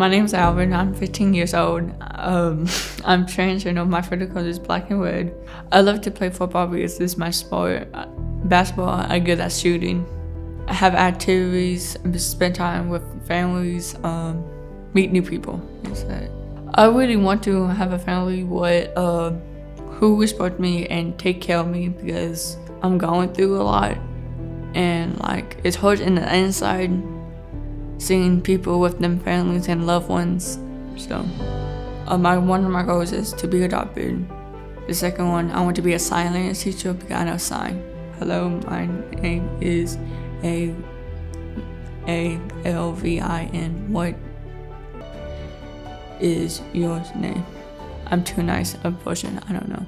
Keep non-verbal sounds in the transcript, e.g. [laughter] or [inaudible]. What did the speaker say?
My name's Alvin. I'm 15 years old. Um, [laughs] I'm transgender. My favorite color is black and red. I love to play football because is my sport. Basketball, I'm good at shooting. I have activities, spend time with families, um, meet new people. I really want to have a family with uh, who respect me and take care of me because I'm going through a lot and like it's hard in the inside seeing people with them families and loved ones. So, uh, my one of my goals is to be adopted. The second one, I want to be a sign language teacher because I know sign. Hello, my name is A A L V I N. What is your name? I'm too nice a person. I don't know.